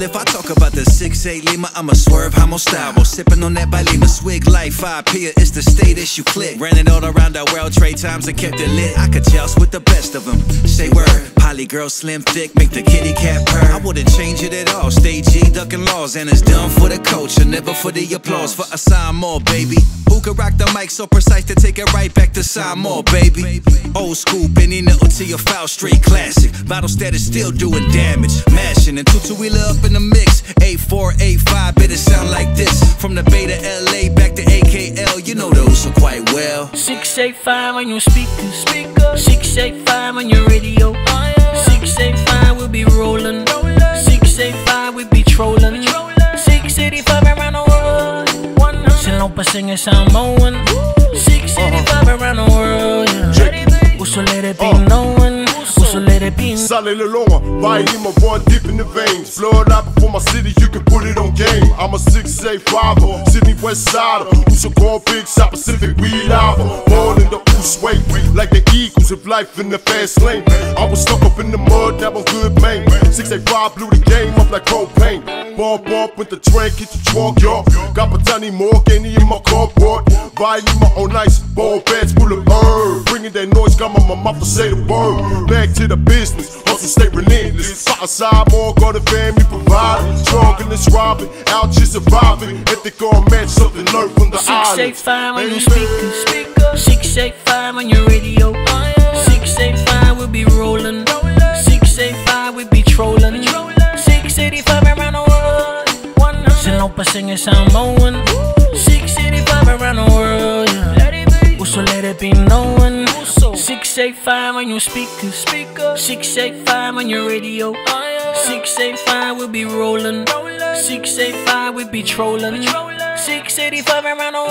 if I talk about the 6'8 Lima, I'ma swerve, I'm on style. Sipping on that by Lima swig life, 5 P, it's the state issue click. Ran it all around the world, trade times and kept it lit. I could joust with the best of them. Say word, Poly girl, slim, thick, make the kitty cat purr. I wouldn't change it at all. Stay G, ducking laws, and it's done for the culture, never for the applause. For a sign more, baby. Who could rock the mic so precise to take it right back to Samoa, baby? Old school, Benny Little to your foul street classic. Bottle status still doing damage. Mashing and two wheeler up in the mix. 8485, better sound like this. From the Bay to LA, back to AKL, you know those so quite well. 685 on your speaker, speaker. 685 on your radio. 685 around the world. Sin no passing es Samoan. 685 around the world. Yeah. Uso let it be uh. known. Uso let it be Solid along, body in my born deep in the veins. Blood out before my city, you can put it on game. I'm a 685 uh, Sydney West Sider. Uh, who's a call big South Pacific, we live. Born in the Oos way, like the Eagles of life in the fast lane. I was stuck up in the mud, now I'm good, man. 685 blew the game up like propane. Bump up with the train, get the trunk, y'all. Got my tiny Morgan in my cardboard. Volume on ice, ball bats full of bird. Bringing that noise, got my mouth to say the word. Back to the business, hustle stay relentless. Fire side, more got the family providing. Strong in this robbing, out just surviving. If they gon' match something, from the island. 685 on your speaker, speaker. 685 on your radio. 685 we'll be rolling. 685 we be trolling. 685 around the world. Sin no passing es 685 around the world. Yeah. Uso let it be known. 685 on your speaker, speaker. 685 on your radio. 685 we'll be rolling. 685 we be trolling. 685 around the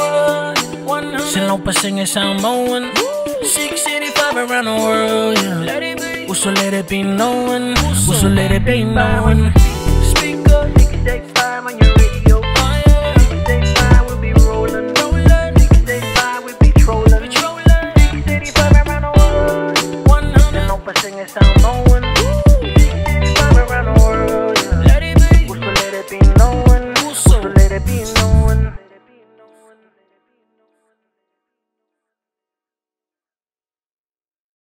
world. Sin no passing es Samoan. 685 around the world. Yeah. Uso let it be known. Uso let it be known. Speaker, 685